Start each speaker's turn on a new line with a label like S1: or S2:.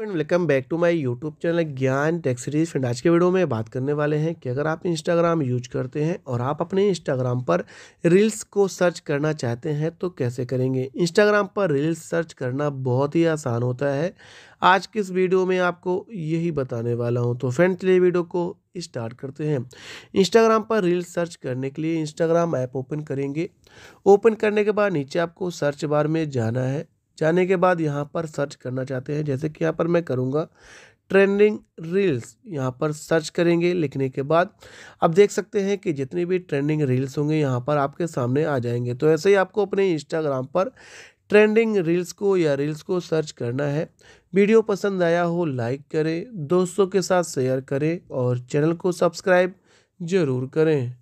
S1: Friend welcome back to my YouTube channel Gyan tech series friend आज के video में बात करने वाले हैं कि अगर आप इंस्टाग्राम यूज़ करते हैं और आप अपने इंस्टाग्राम पर रील्स को सर्च करना चाहते हैं तो कैसे करेंगे? इंस्टाग्राम पर रील्स सर्च करना बहुत ही आसान होता है। आज की इस वीडियो में आपको यही बताने वाला हूँ। तो फ्रेंड चलिए वीडियो को स्टार्ट करते हैं। इंस्टाग्राम पर रील्स सर्च करने के लिए इंस्टाग्राम ऐप ओपन करेंगे। ओपन करने के बाद नीचे आपको सर्च बार में जाना है। जाने के बाद यहाँ पर सर्च करना चाहते हैं। जैसे कि यहाँ पर मैं करूँगा ट्रेंडिंग रील्स यहाँ पर सर्च करेंगे लिखने के बाद। अब देख सकते हैं कि जितनी भी ट्रेंडिंग रील्स होंगे, यहाँ पर आपके सामने आ जाएँगे। तो ऐसे ही आपको अपने इंस्टाग्राम पर ट्रेंडिंग रील्स को या रील्स को सर्च करना है। वीडियो पसंद आया हो लाइक करें, दोस्तों के साथ शेयर करें और चैनल को सब्सक्राइब ज़रूर करें।